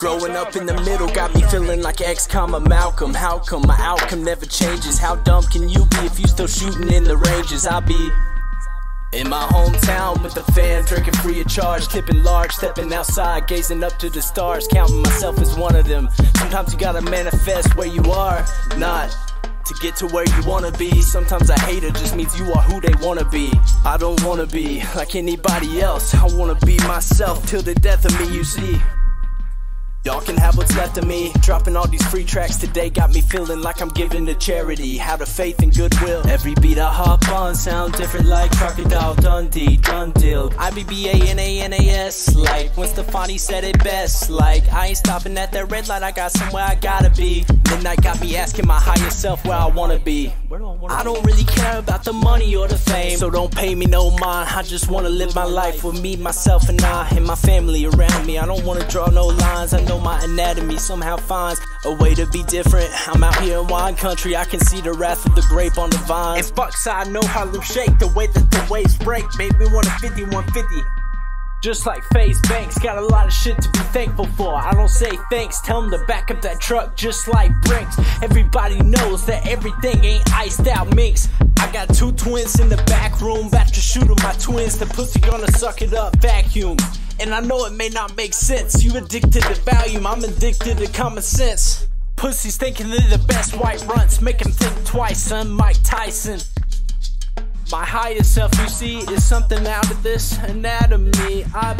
Growing up in the middle got me feeling like X comma Malcolm. How come my outcome never changes? How dumb can you be if you still shooting in the ranges? I be in my hometown with the fam, drinking free of charge, tipping large, stepping outside, gazing up to the stars, counting myself as one of them. Sometimes you gotta manifest where you are, not to get to where you wanna be. Sometimes a hater just means you are who they wanna be. I don't wanna be like anybody else. I wanna be myself till the death of me, you see. Y'all can have what's left of me. Dropping all these free tracks today got me feeling like I'm giving to charity. Out of faith and goodwill. Every beat I hop on sound different like Crocodile Dundee, done deal. I-B-B-A-N-A-N-A-S. Like when Stefani said it best. Like I ain't stopping at that red light, I got somewhere I gotta be. Midnight got me asking my higher self where I wanna be. I, don't really care about the money or the fame. So don't pay me no mind. I just wanna live my life with me, myself, and I, and my family around me. I don't wanna draw no lines. I know my anatomy somehow finds a way to be different. I'm out here in wine country, I can see the wrath of the grape on the vine. And fucks, I know Harlem shake, the way that the waves break made me want a 50 150. Just like FaZe Banks, got a lot of shit to be thankful for. I don't say thanks, tell them to back up that truck just like Brinks. Everybody knows that everything ain't iced out minks. I got two twins in the back room, about to shoot my twins. The pussy gonna suck it up, vacuum. And I know it may not make sense. You addicted to volume, I'm addicted to common sense. Pussies thinking they're the best white runts, make them think twice, son. Mike Tyson. My higher self, you see, is something out of this anatomy. I.